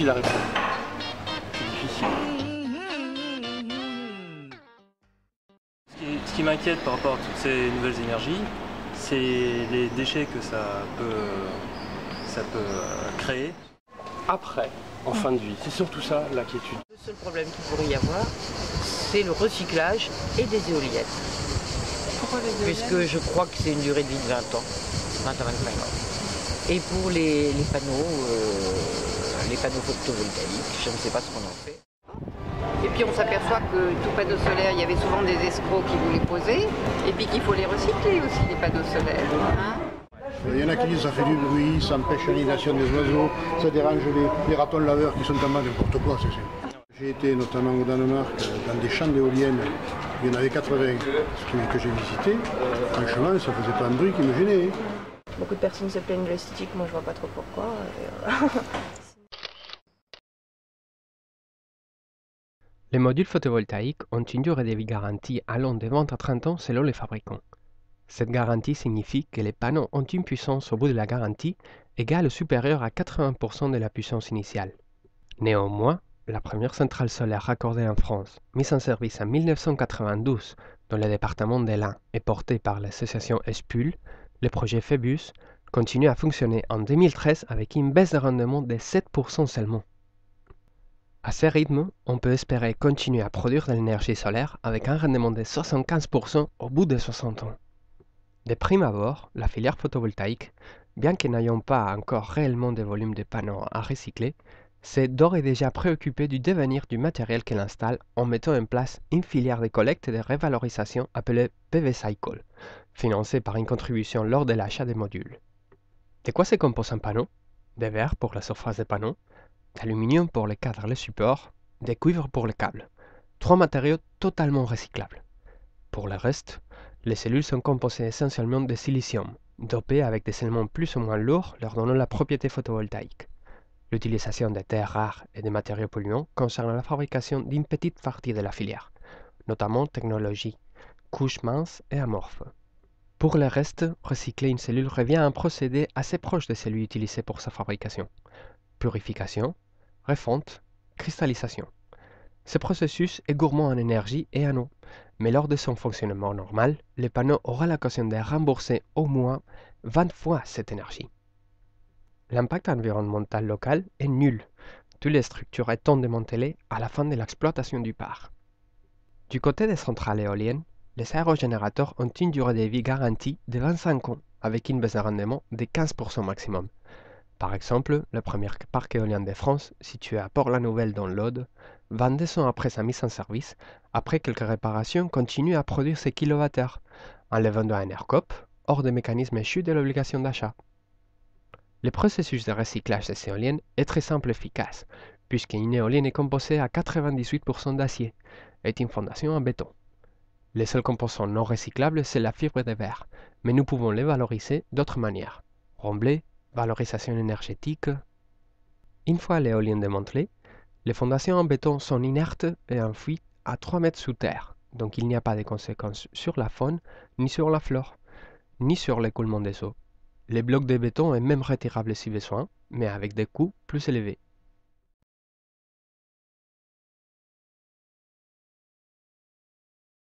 difficile à répondre. C'est difficile. Ce qui, ce qui m'inquiète par rapport à toutes ces nouvelles énergies, c'est les déchets que ça peut, ça peut euh, créer. Après, en fin de vie, c'est surtout ça l'inquiétude. Le seul problème qu'il pourrait y avoir, c'est le recyclage et des éoliennes. Pourquoi les éoliennes? Puisque je crois que c'est une durée de vie de 20 ans, 20 à 25 ans. Et pour les, les panneaux, euh, les panneaux photovoltaïques, je ne sais pas ce qu'on en fait. Et puis on s'aperçoit que tout panneau solaire, il y avait souvent des escrocs qui voulaient poser, et puis qu'il faut les recycler aussi, les panneaux solaires. hein. Il y en a qui disent que ça fait du bruit, ça empêche l'animation des oiseaux, ça dérange les, les ratons laveurs qui sont en bas, n'importe quoi. c'est- c'est- J'ai été notamment au Danemark dans des champs d'éoliennes, il y en avait 80 que, que j'ai visités. Franchement, ça faisait pas un bruit qui me gênait. Beaucoup de personnes se plaignent de l'esthétique, moi je vois pas trop pourquoi. et, Les modules photovoltaïques ont une durée de vie garantie allant de 20 à 30 ans selon les fabricants. Cette garantie signifie que les panneaux ont une puissance au bout de la garantie égale ou supérieure à 80% de la puissance initiale. Néanmoins, la première centrale solaire raccordée en France, mise en service en 1992 dans le département de l'Ain et portée par l'association ESPUL, le projet Phébus, continue à fonctionner en 2013 avec une baisse de rendement de 7% seulement. À ce rythme, on peut espérer continuer à produire de l'énergie solaire avec un rendement de 75% au bout de 60 ans. De prime abord, la filière photovoltaïque, bien que n'ayant pas encore réellement de volume de panneaux à recycler, s'est d'ores et déjà préoccupée du devenir du matériel qu'elle installe en mettant en place une filière de collecte et de revalorisation appelée PV Cycle, financée par une contribution lors de l'achat des modules. De quoi se compose un panneau? De verre pour la surface des panneaux, d'aluminium pour les cadres et les supports, de cuivre pour les câbles. Trois matériaux totalement recyclables. Pour le reste, les cellules sont composées essentiellement de silicium, dopées avec des éléments plus ou moins lourds leur donnant la propriété photovoltaïque. L'utilisation des terres rares et des matériaux polluants concerne la fabrication d'une petite partie de la filière, notamment technologie, couches minces et amorphes. Pour le reste, recycler une cellule revient à un procédé assez proche de celui utilisé pour sa fabrication purification, refonte, cristallisation. Ce processus est gourmand en énergie et en eau, mais lors de son fonctionnement normal, le panneau aura l'occasion de rembourser au moins 20 fois cette énergie. L'impact environnemental local est nul, toutes les structures étant démantelées à la fin de l'exploitation du parc. Du côté des centrales éoliennes, les aérogénérateurs ont une durée de vie garantie de 25 ans, avec une baisse de rendement de 15% maximum. Par exemple, le premier parc éolien de France, situé à Port-la-Nouvelle dans l'Aude, 22 ans après sa mise en service, après quelques réparations, continue à produire ses kilowattheures, en les vendant à ERCOP, hors des mécanismes échus de l'obligation d'achat. Le processus de recyclage des éoliennes est très simple et efficace, puisqu'une éolienne est composée à 98% d'acier et est une fondation en béton. Les seuls composants non recyclables, c'est la fibre de verre, mais nous pouvons les valoriser d'autres manières. Remblai, valorisation énergétique. Une fois l'éolienne démantelée, les fondations en béton sont inertes et enfouies à 3 mètres sous terre, donc il n'y a pas de conséquences sur la faune, ni sur la flore, ni sur l'écoulement des eaux. Les blocs de béton est même retirable si besoin, mais avec des coûts plus élevés.